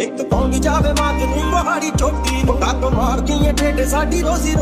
ਇੱਕ ਪੌਂਗੀ ਜਾਵੇ ਮਾਂ ਤੇ ਨੀ ਪਹਾੜੀ ਚੋਟੀ ਮੁੰਡਾ ਤੋਂ ਮਾਰਦੀ ਏ, ਢੇਡੇ ਸਾਡੀ ਰੋਜ਼ੀ